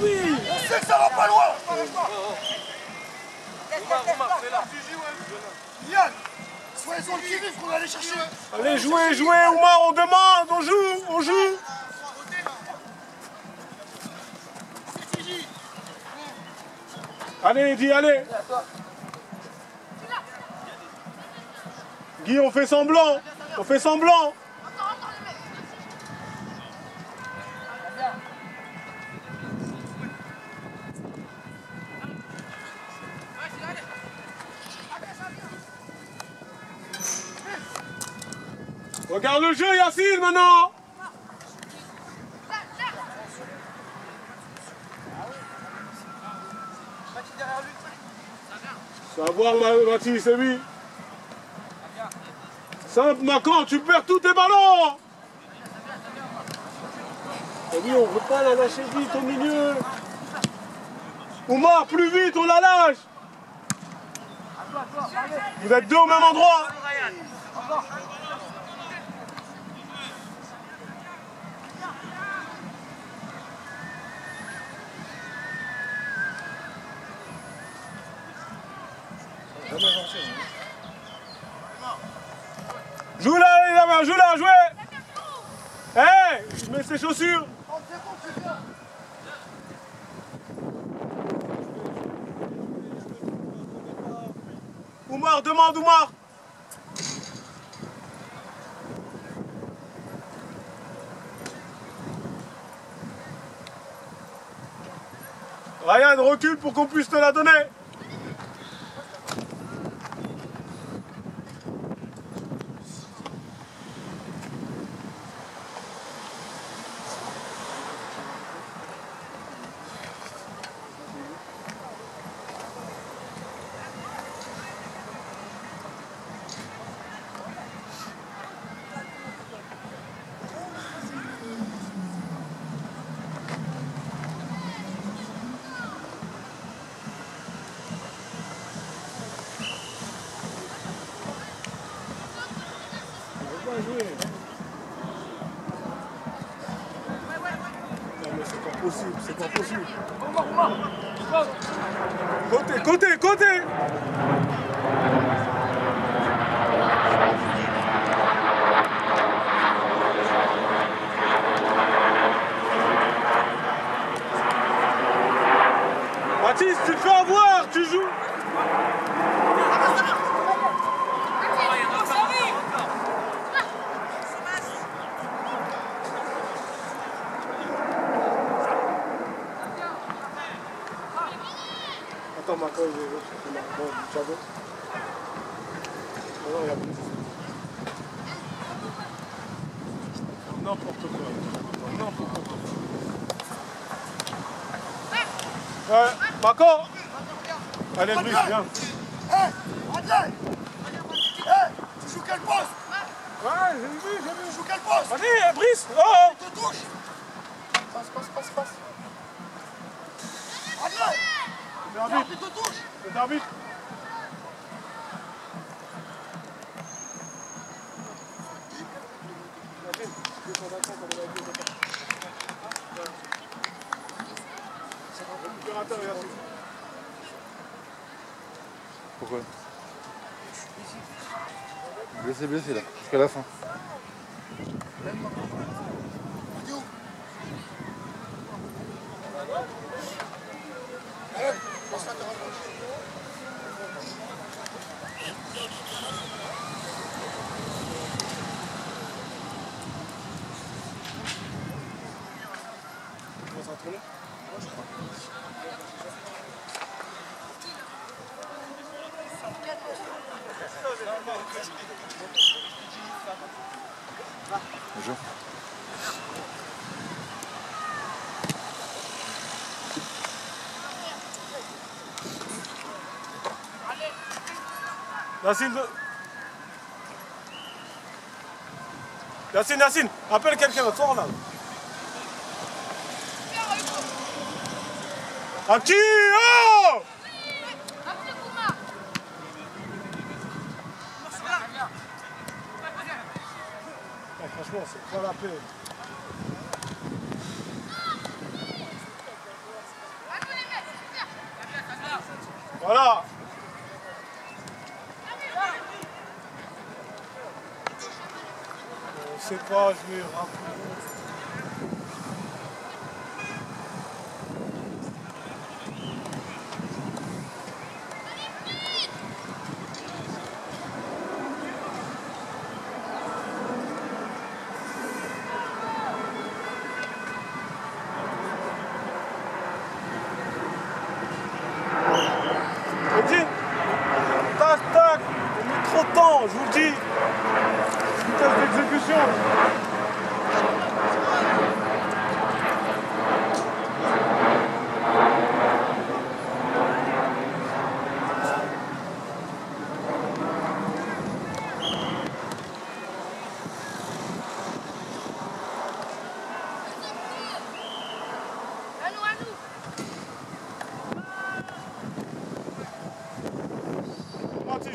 oui On sait que ça va pas loin Yann Soyez sur le qui qu'on va aller chercher Allez, jouez, jouez, Oumar, on demande, on joue, on joue. Allez, Eddy, allez. Guy, on fait semblant On fait semblant Regarde le jeu, Yacine, maintenant Ça va voir, Mathis, c'est lui. Simple, Macan, tu perds tous tes ballons oui, on ne veut pas la lâcher vite au milieu. Oumar, plus vite, on la lâche Vous êtes deux au même endroit Joue là, les gamins, joue là, jouez. Hé hey, Mets ses chaussures. Oumar, demande Oumar. Ryan, recule pour qu'on puisse te la donner jouer. Non mais c'est pas possible, c'est pas possible. Côté, côté, côté. Baptiste, tu fais avoir, tu joues Attends, Marco, il est Bon, tu as d'autres Non, il y a plus. N'importe quoi. N'importe quoi. Ouais, Marco. Allez, Brice, viens. Hé Adrien Hé Tu joues quel poste Ouais, j'ai vu, j'ai vu. Tu joues quel poste Allez, Brice. Oh. Tu te touches Passe, passe, passe, passe. Adrien C'est arbitre, Tu te touches c'est arbitre. Récupérateur, Yacine. Blessé, blessé là, jusqu'à la fin. On va s'entraîner Bonjour. Yacine, Yacine, Yacine, appelle quelqu'un, sors là. Qui Oh Ah, Franchement, c'est pas la paix. Voilà. On sait pas jouer rapidement. On dit Tac, tac, on met trop de temps, je vous le dis. Vitesse d'exécution. À nous, à nous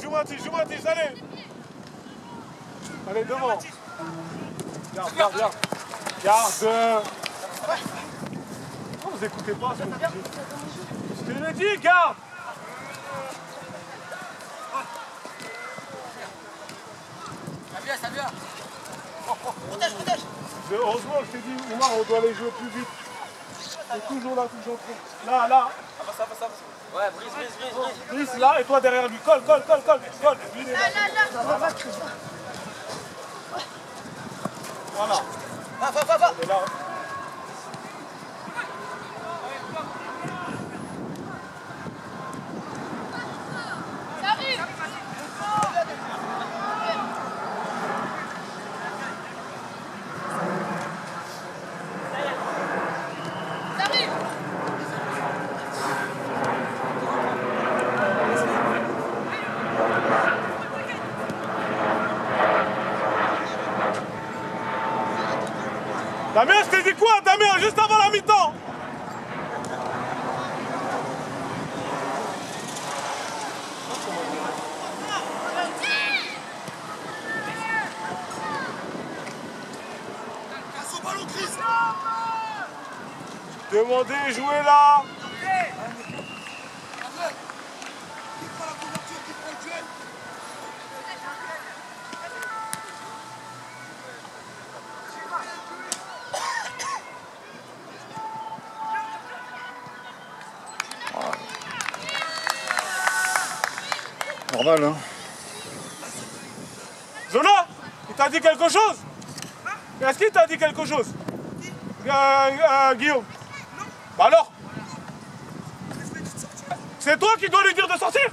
Joue Mathis, joue Mathis, allez Allez, devant Garde, garde, garde Garde Pourquoi vous écoutez pas ce que je te l'ai dit, garde Ça vient, ça vient. Protège, protège. Heureusement, je t'ai dit, Oumar, on doit aller jouer plus vite. C'est toujours là, toujours trop. Là, là, Ouais, brise, brise, brise, brise. Brice là, et toi derrière lui. Colle, colle, colle, colle, colle. Lui, là. Là, là, là Voilà, Va, va, va, va. il est là. Damien, je t'ai dit quoi, Damien, juste avant la mi-temps. Demandez, jouez là Hein. Zona, il t'a dit quelque chose? Est-ce qu'il t'a dit quelque chose? Euh, euh, Guillaume. Bah alors. C'est toi qui dois lui dire de sortir?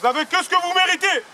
Vous avez que ce que vous méritez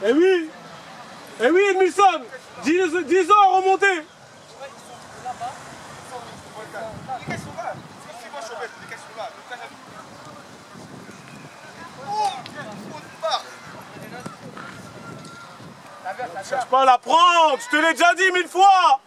Eh oui. Eh oui, Edmilson. 10, 10 ans à remonter Cherche pas à la prendre, je te l'ai déjà dit mille fois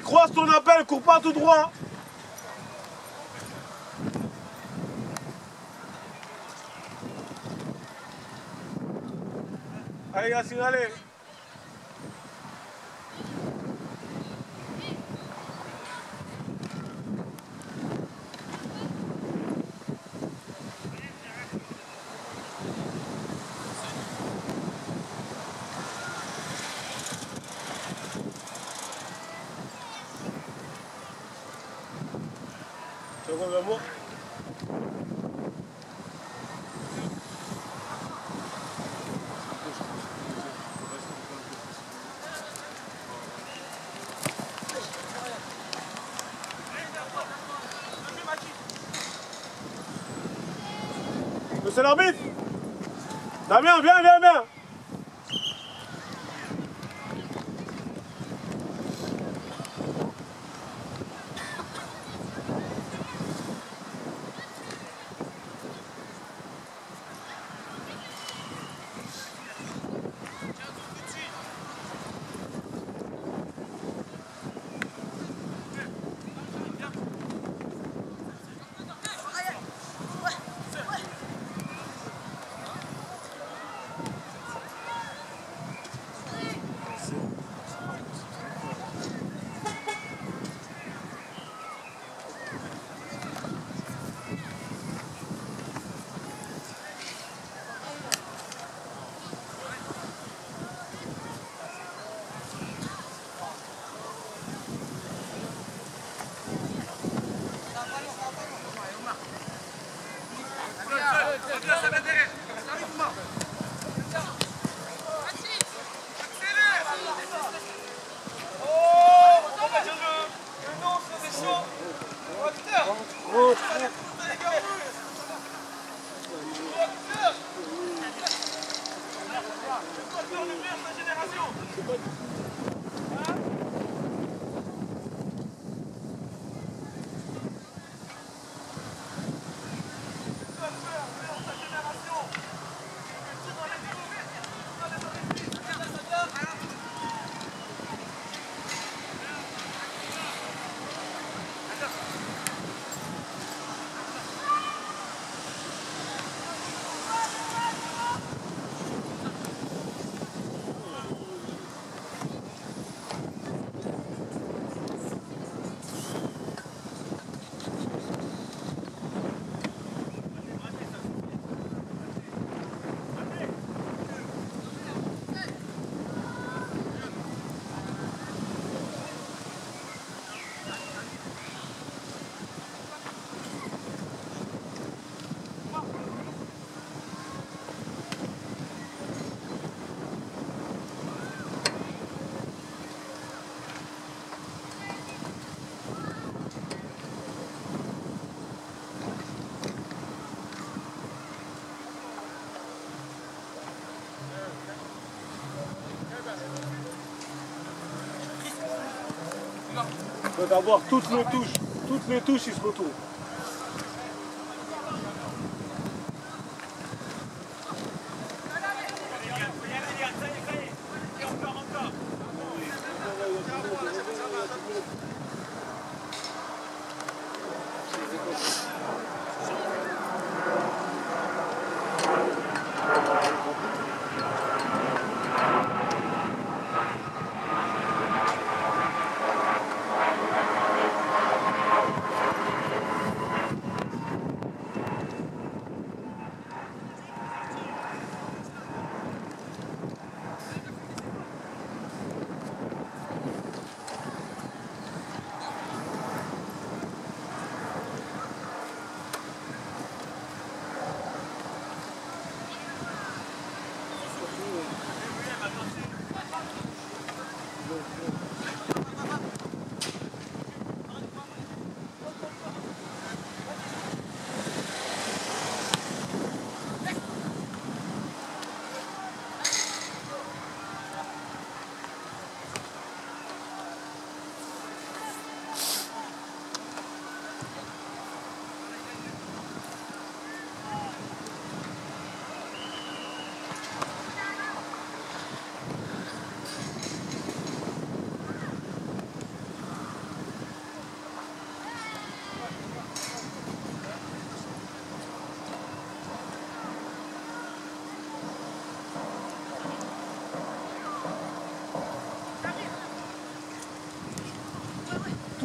croise ton appel, cours pas tout droit. Allez Yacine, allez. Tu reviens vers moi Monsieur l'arbitre. Damien, viens, viens, viens Good. Il avoir toutes les touches. Toutes les touches, il se retourne.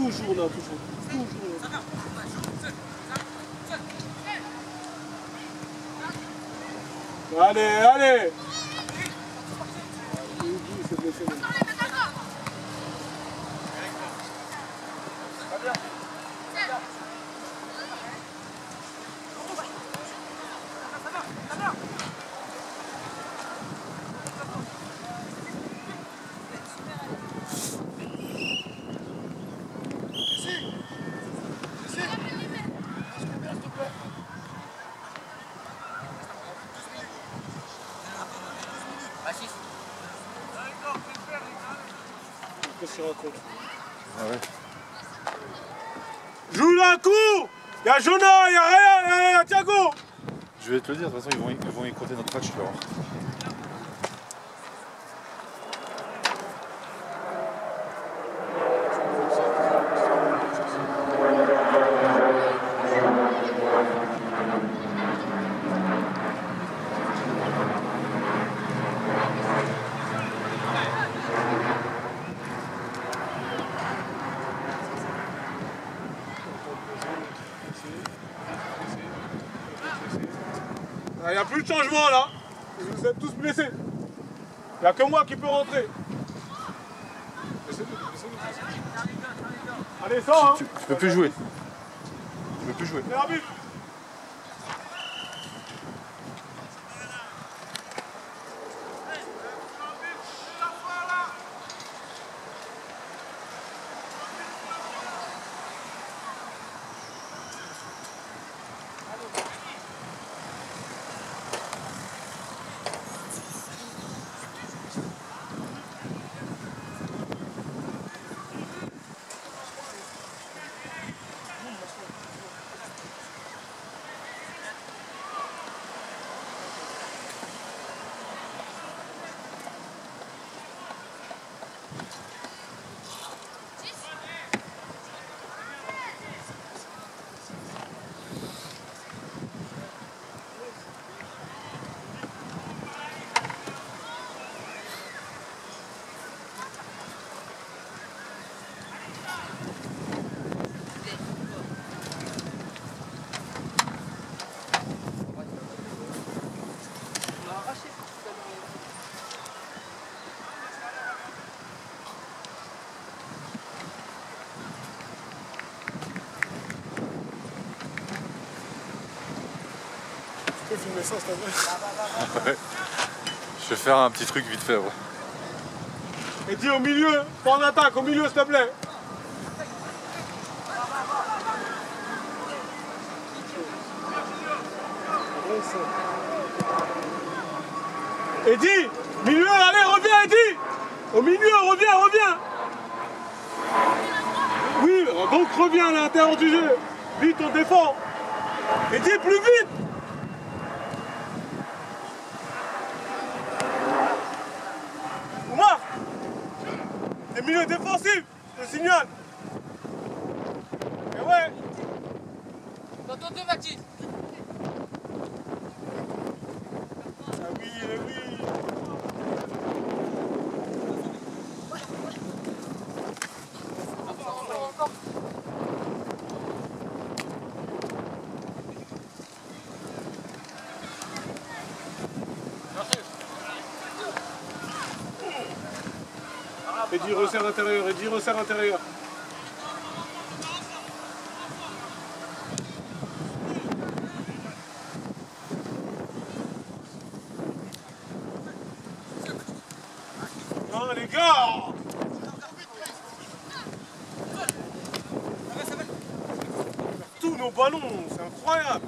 Toujours là, toujours. Là. Allez, allez c'est blessé, mais- Ici Ici Est-ce que bien, s'il te plaît Ah ouais. Joue la cour Y'a Jonah, y'a rien, y'a Thiago Je vais te le dire, de toute façon, ils vont, ils vont écouter notre match, tu vas voir. Plus de changement là. Vous êtes tous blessés. Il n'y a que moi qui peux rentrer. Allez, sors hein. Tu, tu peux plus jouer. Tu peux plus jouer. Je vais faire un petit truc vite fait. ouais. Et au milieu, pas en attaque, au milieu s'il te plaît. Eddy Milieu, allez, reviens Eddy Au milieu, reviens, reviens Oui, donc reviens à l'intérieur du jeu. Vite, on défend. Eddy, plus vite resserre intérieur et 10 resserre intérieur. Oh hein, les gars Tous nos ballons, c'est incroyable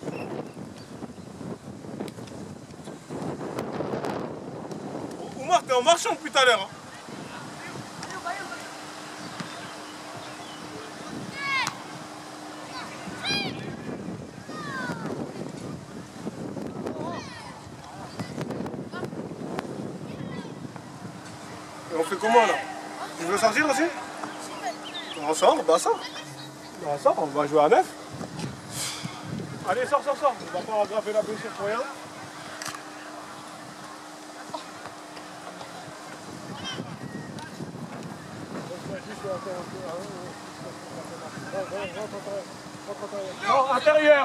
Omar, t'es en marchant depuis tout à l'heure. Hein. On sort, bah sort. On va jouer à neuf. Allez, sors, sors, sors. On va pas aggraver la blessure pour rien. Hein, Non, intérieur